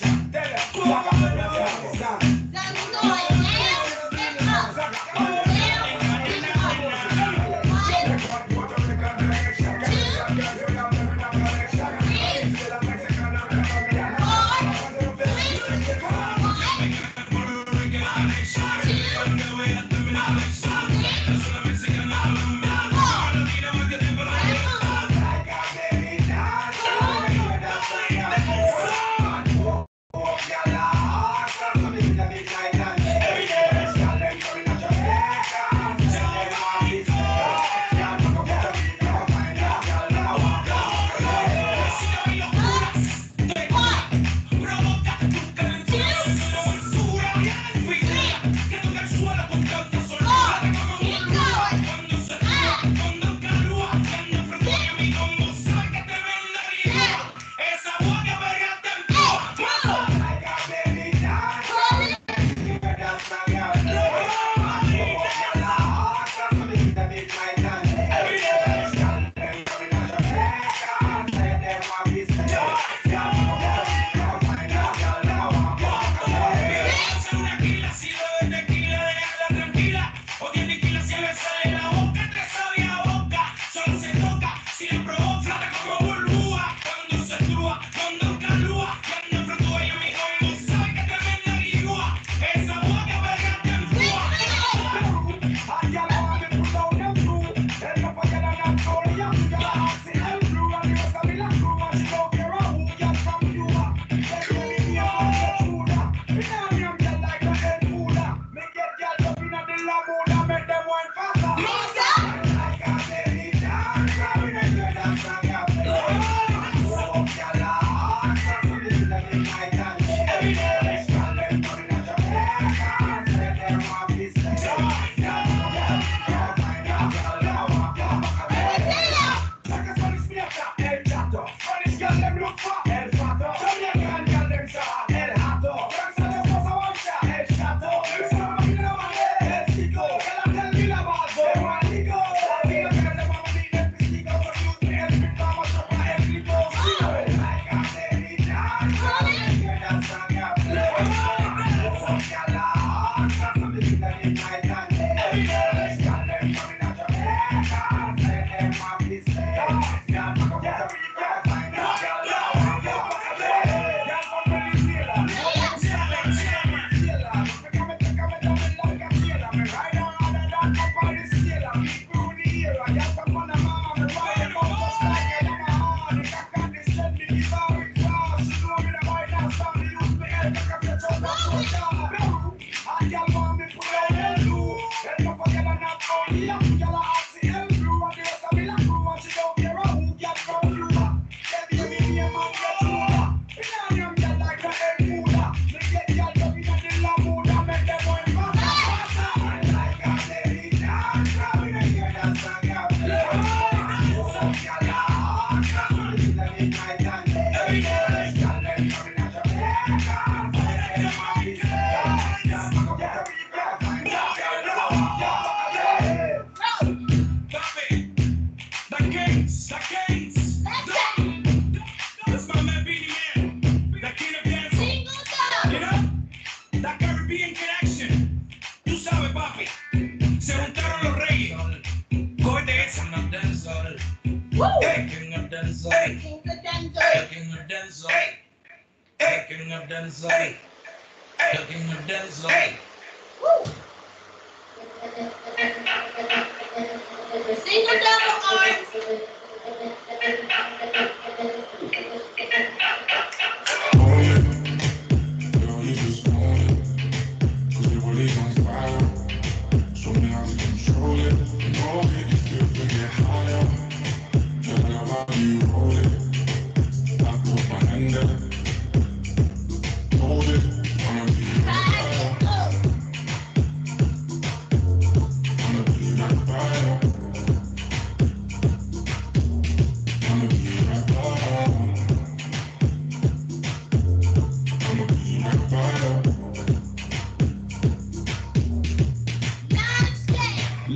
Jackson. That is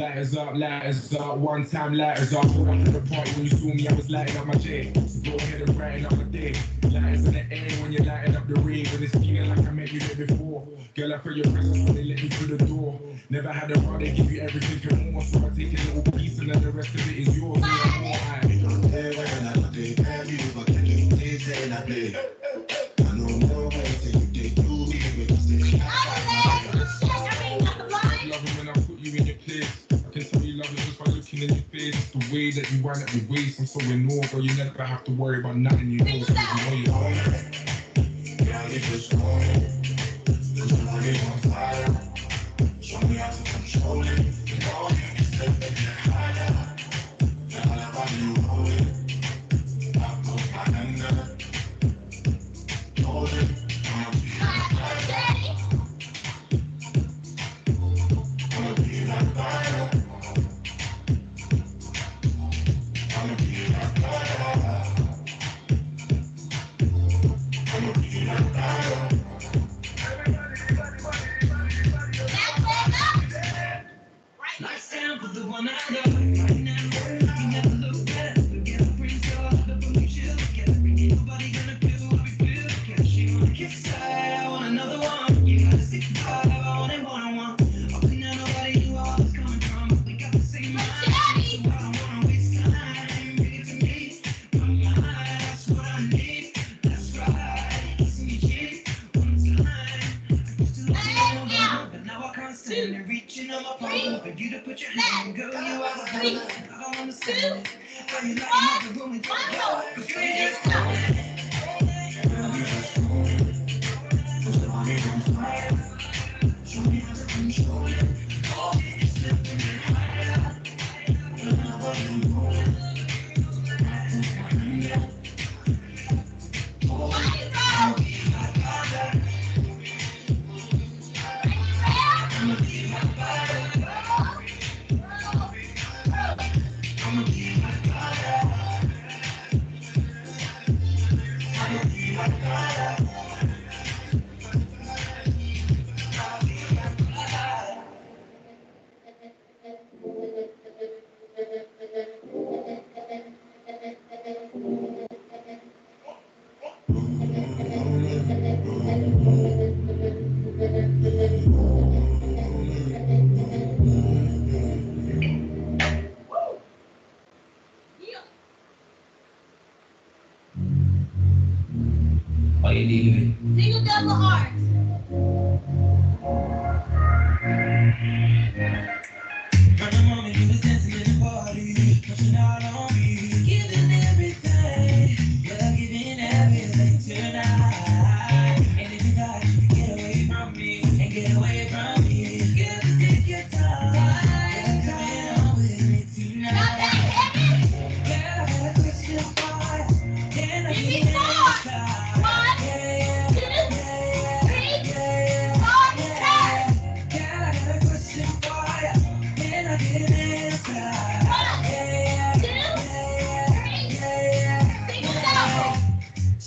lighters up, lighters up. One time lighters up. Walking to the party when you saw me, I was lighting up my J. Go ahead and brighten up my day. Lighters in the air when you're lighting up the ring, but it's feeling like I met you there before. Girl, I feel your presence when they let me through the door. Never had a rod, they give you everything and more. So I take a little piece and then the rest of it is yours. Yeah, I'm all right. Hey, when I play, every but can you say I play? way that you run up the way from so in North, or you never have to worry about nothing you know you know you're on it. Yeah, you just want it. Cause your money on fire. Show me how to control it. control it.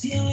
canción.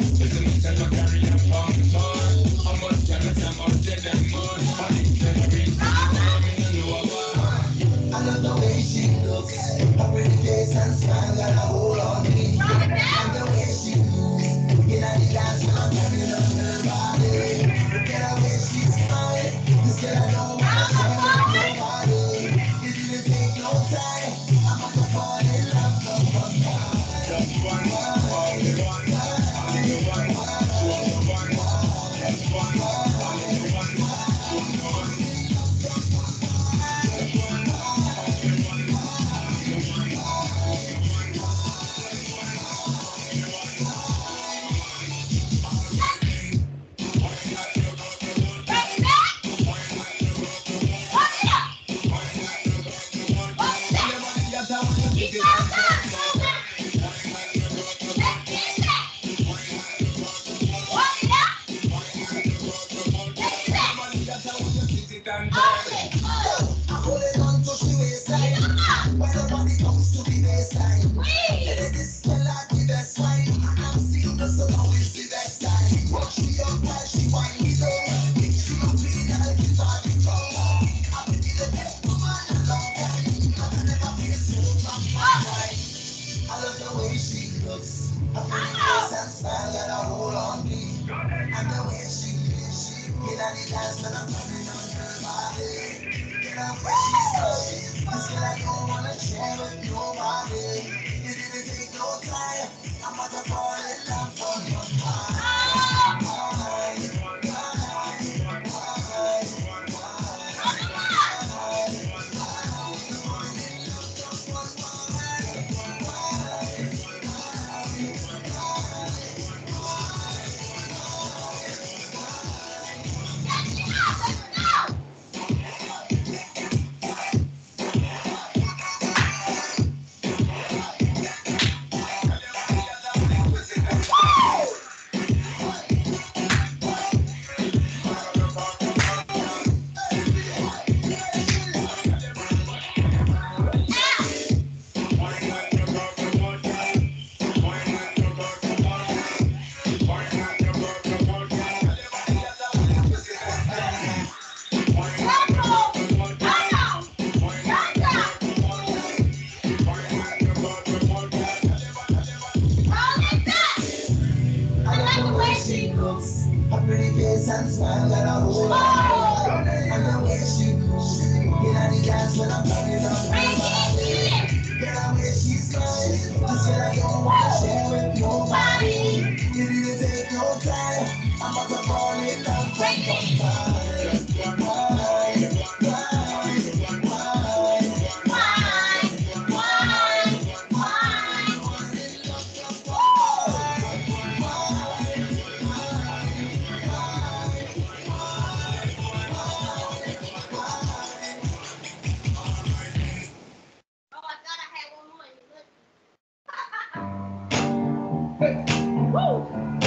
Woo!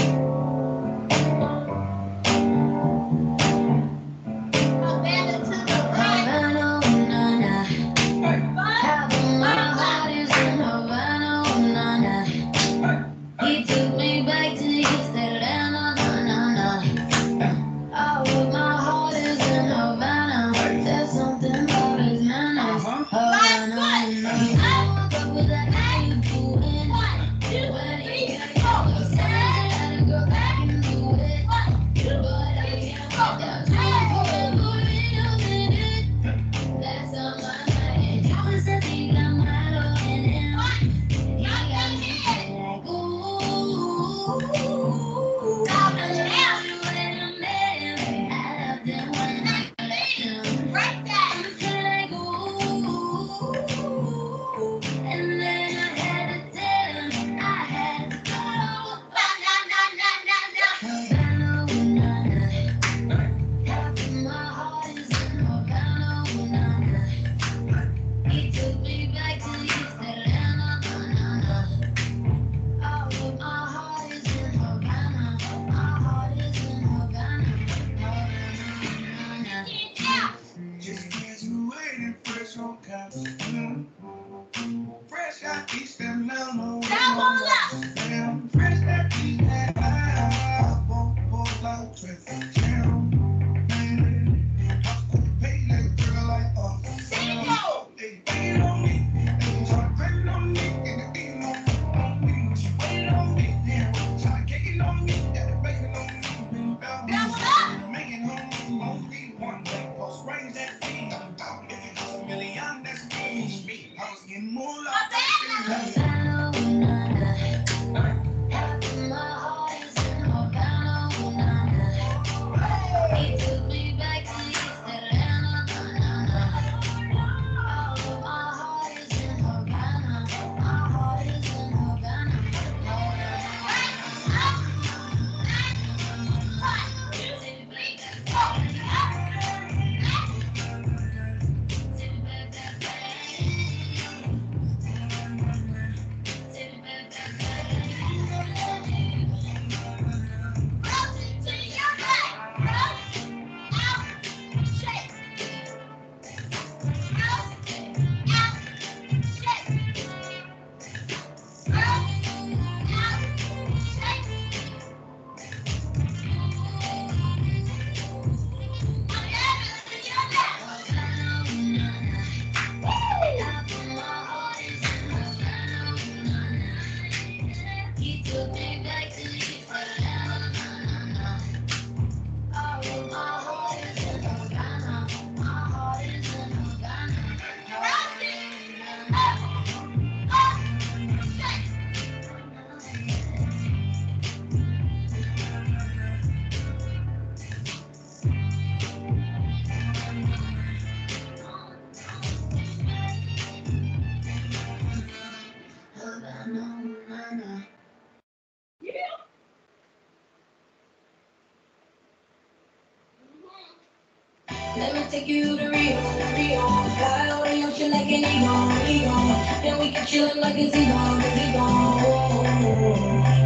Let me take you to Rio, Rio. Fly away ocean like an eagle, eagle. And we can chill like a zebra, gazebo.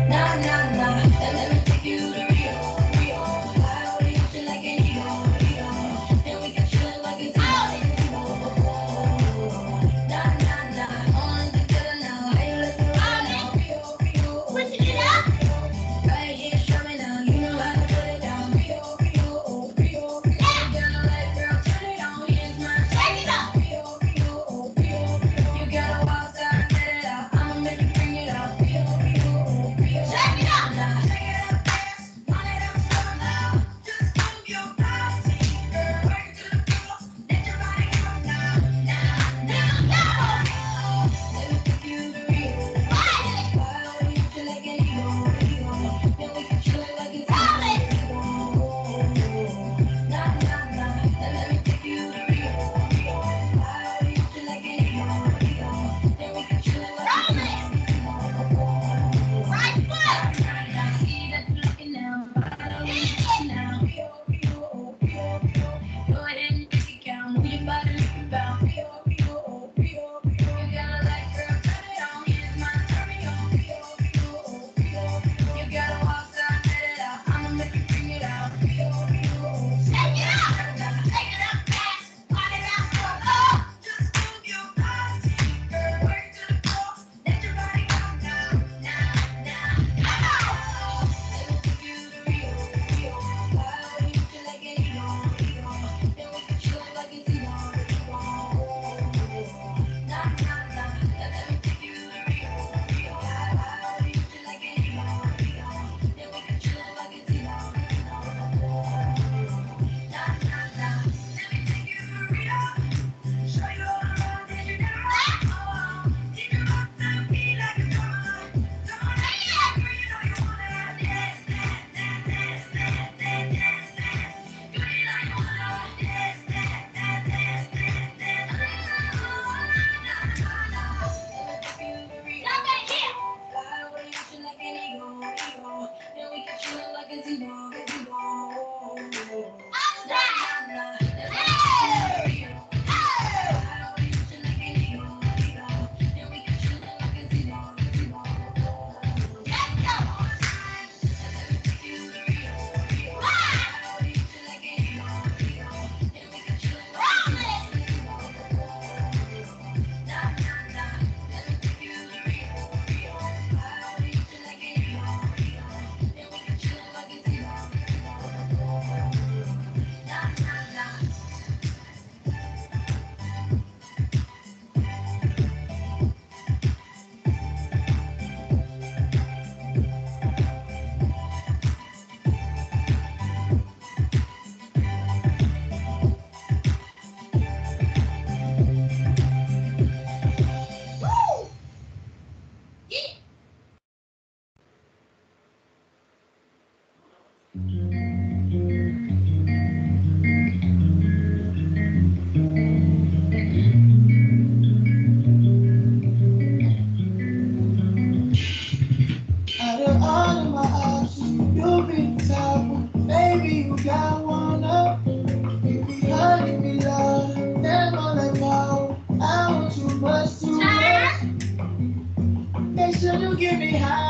Get me high.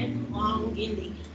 Long ending.